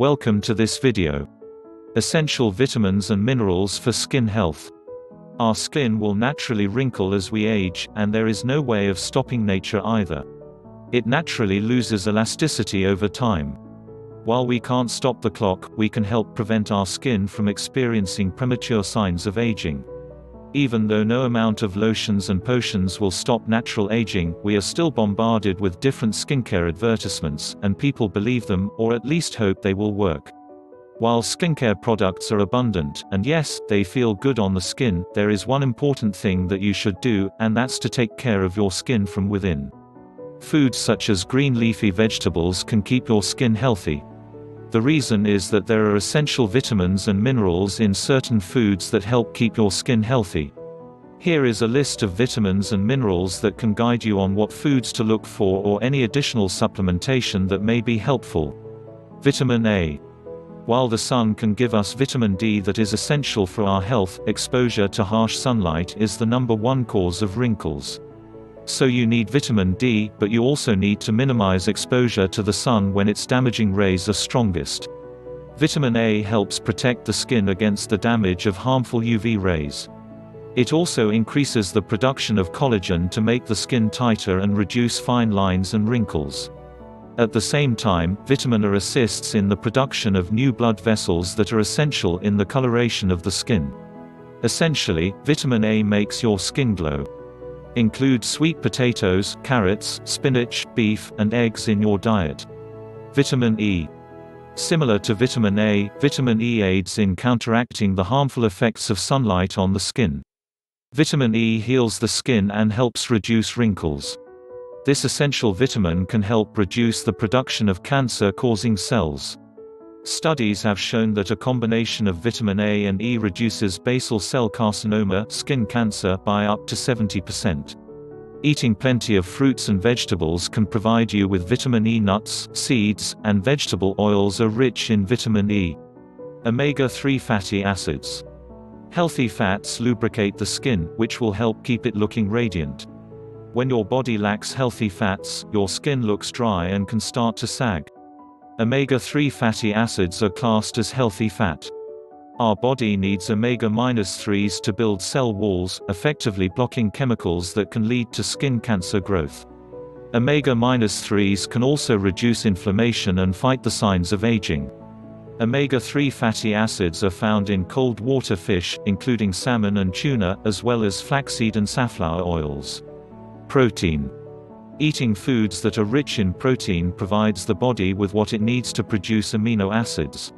Welcome to this video. Essential vitamins and minerals for skin health. Our skin will naturally wrinkle as we age, and there is no way of stopping nature either. It naturally loses elasticity over time. While we can't stop the clock, we can help prevent our skin from experiencing premature signs of aging. Even though no amount of lotions and potions will stop natural aging, we are still bombarded with different skincare advertisements, and people believe them, or at least hope they will work. While skincare products are abundant, and yes, they feel good on the skin, there is one important thing that you should do, and that's to take care of your skin from within. Foods such as green leafy vegetables can keep your skin healthy. The reason is that there are essential vitamins and minerals in certain foods that help keep your skin healthy. Here is a list of vitamins and minerals that can guide you on what foods to look for or any additional supplementation that may be helpful. Vitamin A. While the sun can give us vitamin D that is essential for our health, exposure to harsh sunlight is the number one cause of wrinkles. So you need vitamin D, but you also need to minimize exposure to the sun when its damaging rays are strongest. Vitamin A helps protect the skin against the damage of harmful UV rays. It also increases the production of collagen to make the skin tighter and reduce fine lines and wrinkles. At the same time, vitamin A assists in the production of new blood vessels that are essential in the coloration of the skin. Essentially, vitamin A makes your skin glow. Include sweet potatoes, carrots, spinach, beef, and eggs in your diet. Vitamin E. Similar to vitamin A, vitamin E aids in counteracting the harmful effects of sunlight on the skin. Vitamin E heals the skin and helps reduce wrinkles. This essential vitamin can help reduce the production of cancer-causing cells. Studies have shown that a combination of vitamin A and E reduces basal cell carcinoma skin cancer by up to 70%. Eating plenty of fruits and vegetables can provide you with vitamin E nuts, seeds, and vegetable oils are rich in vitamin E. Omega-3 fatty acids. Healthy fats lubricate the skin, which will help keep it looking radiant. When your body lacks healthy fats, your skin looks dry and can start to sag. Omega-3 fatty acids are classed as healthy fat. Our body needs omega-3s to build cell walls, effectively blocking chemicals that can lead to skin cancer growth. Omega-3s can also reduce inflammation and fight the signs of aging. Omega-3 fatty acids are found in cold water fish, including salmon and tuna, as well as flaxseed and safflower oils. Protein Eating foods that are rich in protein provides the body with what it needs to produce amino acids.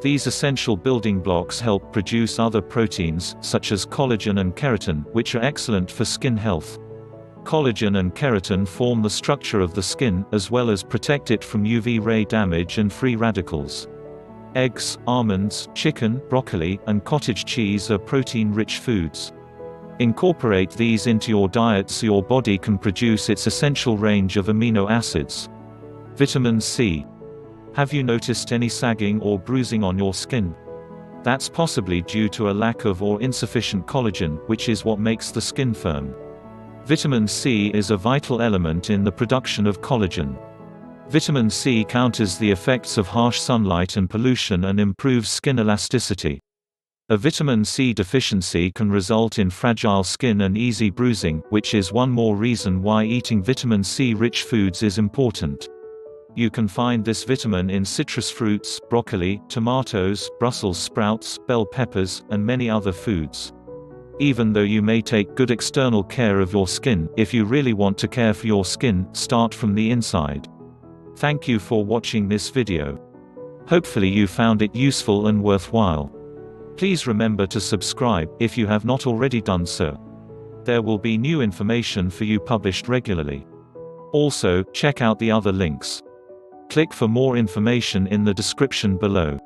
These essential building blocks help produce other proteins, such as collagen and keratin, which are excellent for skin health. Collagen and keratin form the structure of the skin, as well as protect it from UV ray damage and free radicals. Eggs, almonds, chicken, broccoli, and cottage cheese are protein-rich foods. Incorporate these into your diet so your body can produce its essential range of amino acids. Vitamin C. Have you noticed any sagging or bruising on your skin? That's possibly due to a lack of or insufficient collagen, which is what makes the skin firm. Vitamin C is a vital element in the production of collagen. Vitamin C counters the effects of harsh sunlight and pollution and improves skin elasticity. A vitamin C deficiency can result in fragile skin and easy bruising, which is one more reason why eating vitamin C-rich foods is important. You can find this vitamin in citrus fruits, broccoli, tomatoes, Brussels sprouts, bell peppers, and many other foods. Even though you may take good external care of your skin, if you really want to care for your skin, start from the inside. Thank you for watching this video. Hopefully you found it useful and worthwhile. Please remember to subscribe, if you have not already done so. There will be new information for you published regularly. Also, check out the other links. Click for more information in the description below.